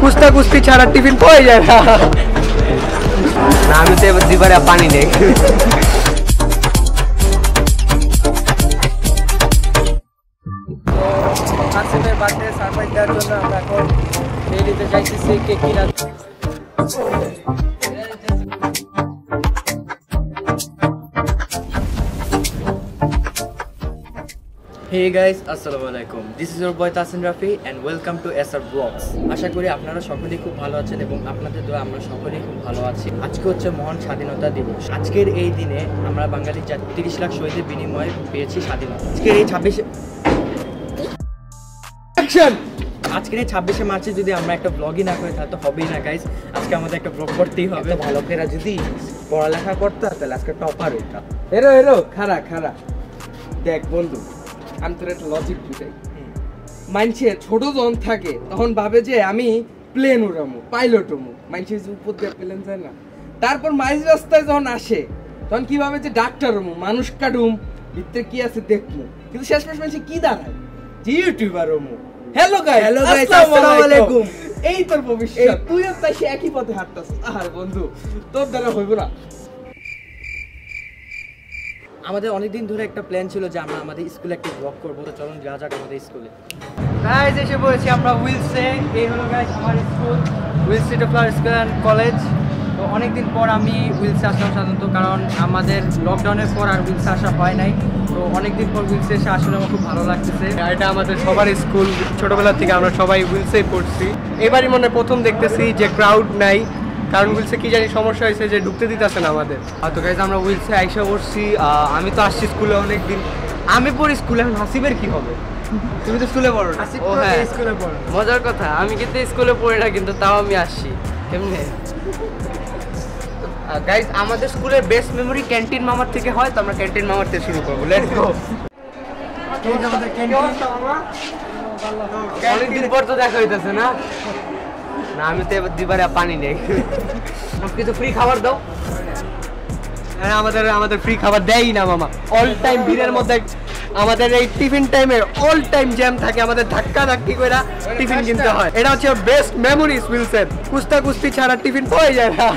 কুস্তা কুস্তি ছাড়া টিফিন পাওয়া যায় না না আমি তো এবার দুবারে পানি নেই আসিফের বার্থডে সারপ্রাইজ দেওয়ার জন্য আমরা এখন ডেইলিতে যাইতেছি কেক কিনা হে গাইস আসসালামু আলাইকুম this is your boy Tasin Rafi and welcome to S R blogs আশা করি আপনারা সকলেই খুব ভালো আছেন এবং আপনাদের দোয়া আমরা সকলেই খুব ভালো আছি। আজকে হচ্ছে মহান স্বাধীনতা দিবস। আজকের এই দিনে আমরা বাঙালি তিরিশ লাখ শহীদের বিনিময়ে পেয়েছি স্বাধীনতা। আজকের এই ছাব্বিশে আজকের এই ছাব্বিশে মার্চে যদি আমরা একটা ব্লগই না করি তো হবেই না গাইস আজকে আমাদের একটা ব্লগ করতেই হবে। ভালো করে যদি পড়ালেখা করতে, তাহলে আজকে টপার হইতাম। এরো এরো খারা খারা দেখ বন্ধু আমি তোর একটা লজিক বুঝাই মানছে ছোট যখন থাকে তখন ভাবে যে আমি প্লেন উড়ামু পাইলট হমু মানছে যে উপর দিয়ে প্লেন যায় না। তারপর মাঝ রাস্তায় যখন আসে তখন কি ভাবে যে ডাক্তার হমু মানুষ কাটুম ভিতরে কি আছে দেখমু। কিন্তু শেষ শেষমেশ মানছে কি দাঁড়ায়? যে ইউটিউবার হমু হ্যালো গাইস Hello guys, আসসালামু আলাইকুম। এই তোর ভবিষ্যৎ। তুইও তাই একই পথে হাঁটতাস আর বন্ধু তোর দ্বারা হইব না। আমাদের অনেকদিন ধরে একটা প্ল্যান ছিল যে আমরা আমাদের স্কুলে একটা ব্লগ করব। তো চলুন যা যাক আমাদের স্কুলে গাইজ এসে পড়েছি আমরা উইলসে এই হলো গাইজ আমার school Wills city flower school and college তো অনেকদিন পর আমি উইলসে আসলাম সাধারণত কারণ আমাদের লকডাউনের পর আর উইলসে আসা হয় নাই। তো অনেকদিন পর উইলসে এসে আসলে আমার খুব ভালো লাগতেছে। এটা আমাদের সবার স্কুল ছোটবেলা থেকে আমরা সবাই উইলসে পড়ছি। এবারই মনে হয় প্রথম দেখতেছি যে ক্রাউড নাই। কারণ উইলসে কি জানি সমস্যা হয়েছে যে ঢুকতে দিতেছে না আমাদের। তো গাইজ আমরা উইলসে আইসা পড়ছি আমি তো আসছি স্কুলে অনেক দিন আমি পড়ি স্কুলে এখন হাসিবের কি হবে? তুমি তো স্কুলে পড়ো ও হ্যাঁ। স্কুলে পড়ে। মজার কথা আমি কিন্তু স্কুলে পড়ি না কিন্তু তাও আমি আসছি। কেমনে? গাইজ আমাদের স্কুলের বেস্ট মেমোরি ক্যান্টিন মামার থেকে হয় তো আমরা ক্যান্টিন মামার থেকে শুরু করব। লেটস গো অনেকদিন পর তো দেখা হইতেছে না? না, আমি তো এবার দুবারে পানি নেই। কিছু ফ্রি খাবার দাও। হ্যাঁ আমাদের আমাদের ফ্রি খাবার দেয়ই না, মামা। অল টাইম ভিড়ের মধ্যে আমাদের এই টিফিন টাইমে অল টাইম জ্যাম থাকে, আমাদের ধাক্কা ধাক্কি করে টিফিন কিনতে হয়। এটা হচ্ছে বেস্ট মেমোরিজ উইলসেন কুস্তা কুস্তি ছাড়া টিফিন পাওয়া যায় না।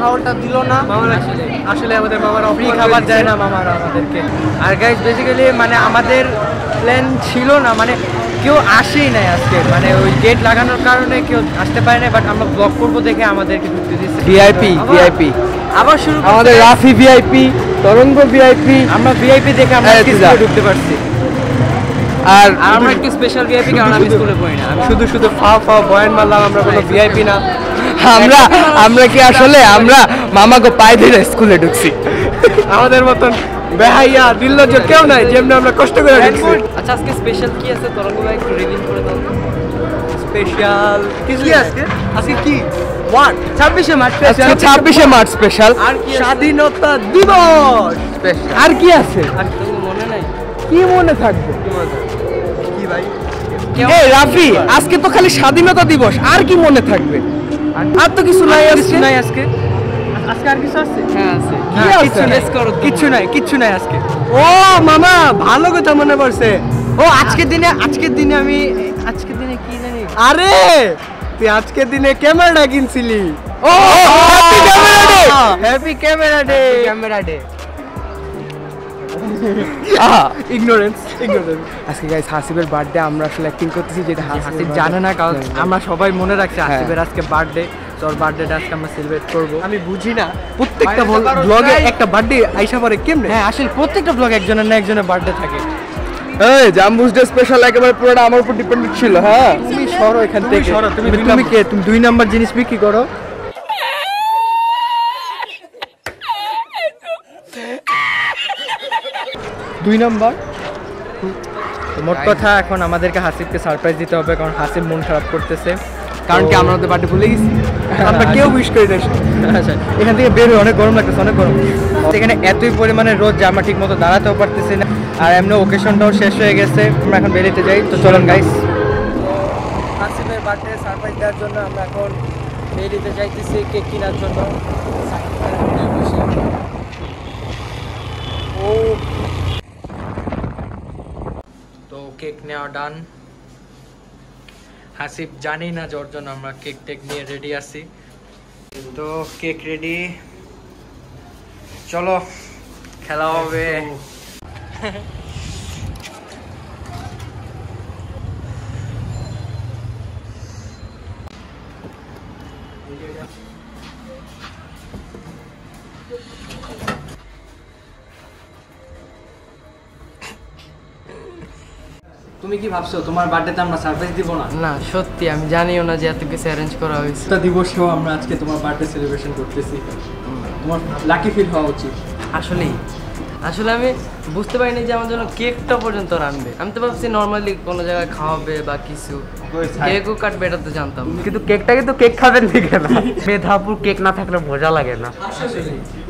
খাবারটা দিল না। মামারা আসলে আমাদের মামারা ফ্রি খাবার দেয় না মামারা আমাদেরকে। আর গাইজ বেসিক্যালি মানে আমাদের প্ল্যান ছিল না মানে কেউ আসেই নাই আজকে। মানে ওই গেট লাগানোর কারণে কেউ আসতে পারে না বাট আমরা ব্লক করব দেখে আমাদেরকে ঢুকতে দিচ্ছে ভিআইপি ভিআইপি আবার শুরু আমাদের। রাফি ভিআইপি তরঙ্গ ভিআইপি আমরা ভিআইপি দেখে আমরা এই আজকে তুই যা। স্কুলে ঢুকতে পারছি। আর আর আমরা একটু স্পেশাল ভিআইপি কারণ আমি স্কুলে পড়ি না। আমি শুধু শুধু ফা ফা বয়ান মারলাম আমরা কোনো ভিআইপি না। আমরা আমরা কি আসলে আমরা মামাকে পায়ে ধরে স্কুলে ঢুকছি। আমাদের মতন বেহাইয়া দিল্লজ কেউ নাই যেমনি আমরা কষ্ট করে ঢুকছি। আচ্ছা আজকে স্পেশাল কি আছে? তরঙ্গ ভাই একটু রিভিল করে দাও। স্পেশাল কিছু আজকে? আজকে কি? ওয়ান ছাব্বিশে মার্চ আজকে ছাব্বিশে মার্চ স্পেশাল আর কি স্বাধীনতা দিবস আর কি আছে? আর কি মনে নাই? কি মনে থাকবে? কি ভাই? রাফি আজকে তো খালি স্বাধীনতা দিবস আর কি মনে থাকবে? আর তো কিছু নাই আজকে। নাই আজকে। আজকে আর কিছু আছে? হ্যাঁ আছে। কি আছে? কিচ্ছু নাই কিচ্ছু নাই আজকে। ও মামা ভালো কথা মনে পড়ছে। ও আজকের দিনে আজকের দিনে আমি আজকের দিনে কি জানি? আরে তুই আজকের দিনে ক্যামেরাটা কিনছিলি। ও happy camera day camera day ignorance ignorance আজকে গাইস হাসিবের বার্থডে আমরা আসলে অ্যাক্টিং করতেছি যেটা হাসিব জানে না কারণ আমরা সবাই মনে রাখছি হ্যাঁ। হাসিবের আজকে বার্থডে তোর বার্থডেটা আজকে আমরা সেলিব্রেট করব। আমি বুঝি না। প্রত্যেকটা ব্লগে একটা বার্থডে আইসা পরে কেমনে? হ্যাঁ আসলে প্রত্যেকটা ব্লগ একজনের না একজনের বার্থডে থাকে। এই জাম্বুস ডে স্পেশাল একেবারে পুরোটা আমার উপর ডিপেন্ডেন্ট ছিল হ্যাঁ? তুমি সরো এখান থেকে। সরো, তুমি। কে? তুমি দুই নাম্বার জিনিস বিক্রি করো। দুই নাম্বার। তো মোট কথা এখন আমাদেরকে হাসিবকে সারপ্রাইজ দিতে হবে কারণ হাসিব মন খারাপ করতেছে। কারণ কি আমরা ওদের বার্থডে ভুলে গেছি? আমরা কেউ উইশ করি না আচ্ছা এখান থেকে বের অনেক গরম লাগতেছে অনেক গরম। এখানে এতই পরিমাণে রোদ যে আমরা ঠিক মতো দাঁড়াতেও পারতেছি না। আর এমনি ওকেশনটাও শেষ হয়ে গেছে আমরা এখন বেরিয়ে যাই। তো চলুন গাইস হাসিমের বার্থডে সারপ্রাইজ দেওয়ার জন্য আমরা এখন বেরিয়ে যাইতেছি কেক কেনার জন্য। ও তো কেক নেওয়া ডান। হাসিব জানি না যার জন্য আমরা কেক টেক নিয়ে রেডি আছি। তো কেক রেডি চলো খেলা হবে। তুমি কি ভাবছ তোমার বার্থডেতে আমরা সারপ্রাইজ দিব না? না সত্যি আমি জানিও না যে এত কিছু অ্যারেঞ্জ করা হয়েছে। একটা দিবসেও আমরা আজকে তোমার বার্থডে সেলিব্রেশন করতেছি। তোমার লাকি ফিল হওয়া উচিত। আসলেই আসলে আমি বুঝতে পারিনি যে আমার জন্য কেকটা পর্যন্ত রাখবে আমি তো ভাবছি নর্মালি কোনো জায়গায় খাওয়াবে বা কিছু। কেকও কাটবে এটা তো জানতাম। কিন্তু কেকটা কিন্তু কেক খাবেন দিকে না মেধাপুর কেক না থাকলে মজা লাগে না।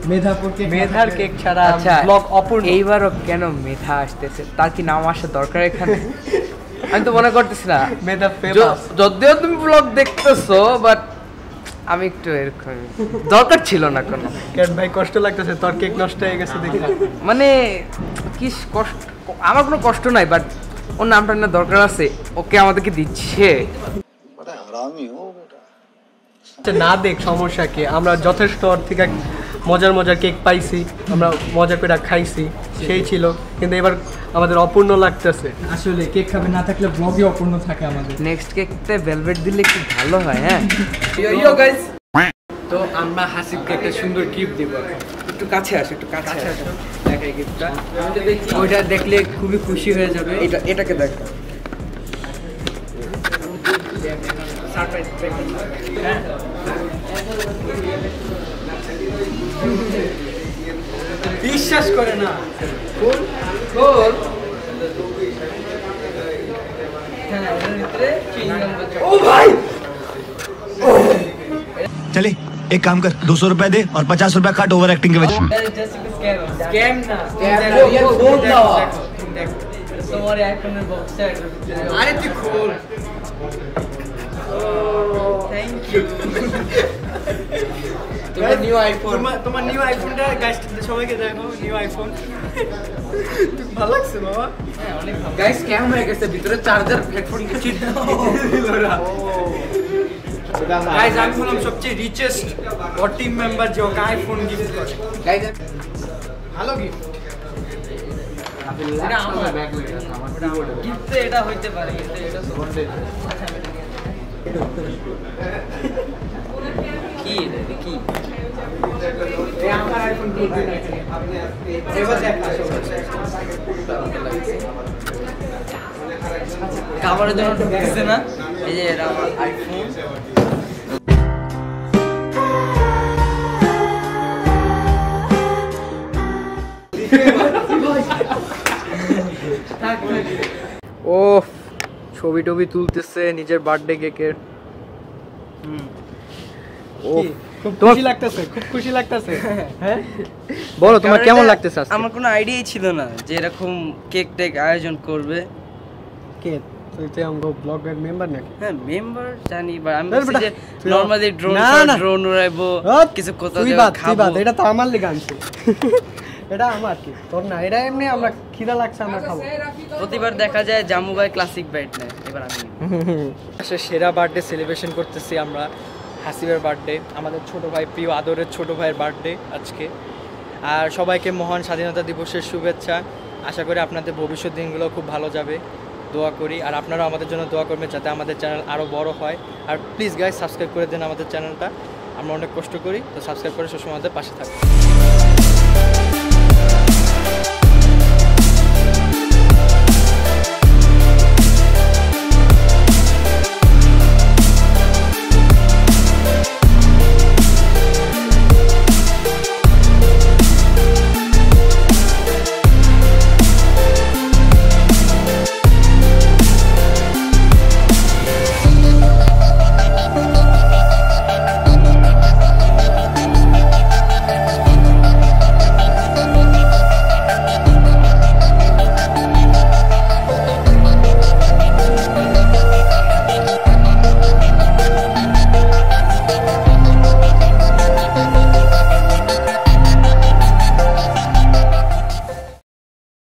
মেধার কেক ছাড়া আচ্ছা, আচ্ছা, ব্লগ অপূর্ণ। এইবারও কেন মেধা আসতেছে? তার কি নাম আসা দরকার এখানে? আমি তো মনে করতেছি না। মেধা যদিও তুমি ব্লগ দেখতেছো বাট আমি একটু এরকম। দরকার ছিল না কোনো। ভাই কষ্ট লাগতেছে তোর কেক নষ্ট হয়ে গেছে দেখি। মানে কি কষ্ট আমার কোনো কষ্ট নাই বাট ওর নামটা না দরকার আছে। ওকে আমাদেরকে দিচ্ছে। আচ্ছা, না দেখ সমস্যা কি? আমরা যথেষ্ট ওর মজার মজার কেক পাইছি আমরা মজা করে খাইছি সেই ছিল। কিন্তু এবার আমাদের অপূর্ণ লাগতেছে। আসলে কেক খাবে না থাকলে ব্লগই অপূর্ণ থাকে আমাদের। নেক্সট কেকতে ভেলভেট দিলে একটু ভালো হয় হ্যাঁ? ইয়ো গাইস তো আমরা হাসিবকে একটা সুন্দর গিফট দিব একটু কাছে আসো একটু কাছে আসো। দেখাই গিফটটা ওইটা দেখলে খুবই খুশি হয়ে যাবে। এটা এটাকে দেখো। সারপ্রাইজ বিশ্বাস করে না चले एक काम कर दो सौ रुपए दे और पचास रुपए काट ओवर एक्टिंग के वजह স্ক্যাম থ্যাংক ইউ তোমার নিউ আইফোন তোমার নিউ আইফোনটা গাইস সবাইকে দেখো নিউ আইফোন ভালো লাগছে বাবা গাইস স্ক্যাম হয়ে গেছে ভিতরে চার্জার হেডফোন কিছু গাইস আমি হলাম সবচেয়ে রিচেস্ট ওর টিম মেম্বার যে ওকে আইফোন গিফট করে গাইস ভালো গিফট এটা হইতে পারে কি এটা? কি খাবারের জন্য ঢুকতেছে না এই যে আমার আইফোন ও ছবি টবি তুলতেছে নিজের বার্থডে কেকের ও খুব খুশি লাগতেছে খুব খুশি লাগতেছে। হ্যাঁ? বলো তোমার কেমন লাগতেছে আজকে? আমার কোনো আইডিয়াই ছিল না যে এরকম কেক টেক আয়োজন করবে। কে? তুই তো আমগো ব্লগের মেম্বার নাকি? হ্যাঁ মেম্বার জানি বা আমি ধর যে নরমালি ড্রোন। ড্রোন উড়াইবো কিছু খাব। এটা তো আমার লেগে আনছে। এটা আমার কি? তোর না এটা এমনি আমরা খিদা লাগছে আমরা খাব। প্রতিবার দেখা যায় জামু ভাই ক্লাসিক বাইট নেয় এবার আমি। আসলে সেরা বার্থডে সেলিব্রেশন করতেছি আমরা হাসিবের বার্থডে আমাদের ছোট ভাই প্রিয় আদরের ছোট ভাইয়ের বার্থডে আজকে। আর সবাইকে মহান স্বাধীনতা দিবসের শুভেচ্ছা। আশা করি আপনাদের ভবিষ্যৎ দিনগুলো খুব ভালো যাবে। দোয়া করি আর আপনারাও আমাদের জন্য দোয়া করবেন যাতে আমাদের চ্যানেল আরও বড় হয়। আর প্লিজ গাইজ সাবস্ক্রাইব করে দেন আমাদের চ্যানেলটা আমরা অনেক কষ্ট করি তো সাবস্ক্রাইব করে সবসময় আমাদের পাশে থাকবেন Thank you